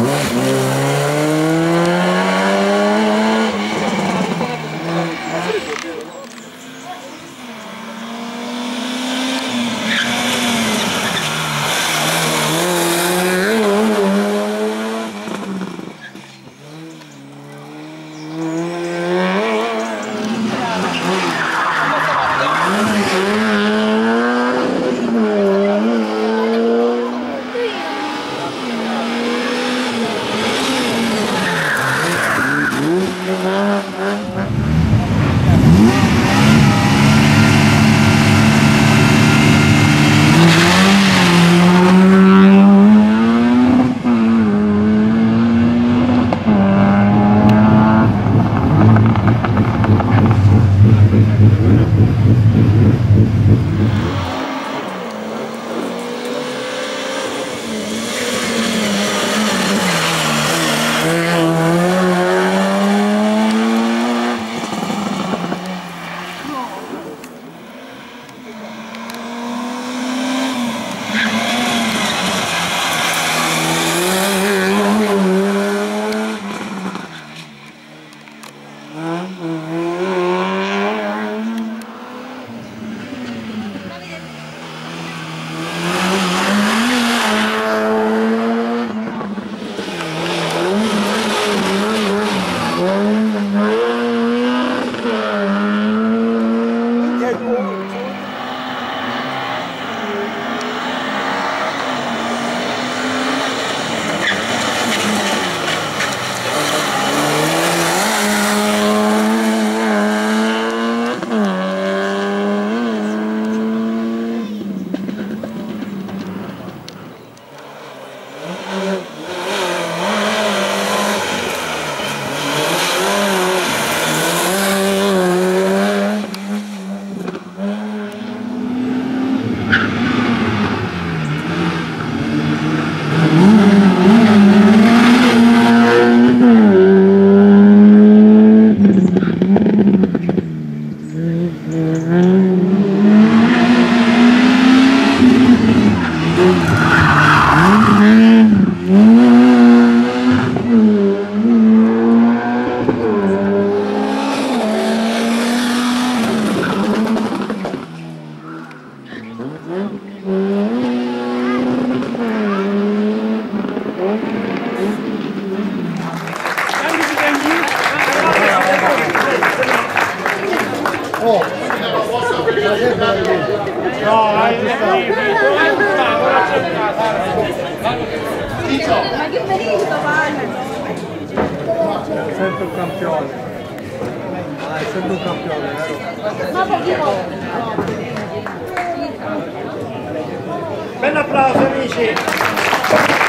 Mm-hmm. Ma che periodo vale? Sempre un campione. Ah, è un campione, vero? Ma pochino. Bel applauso amici!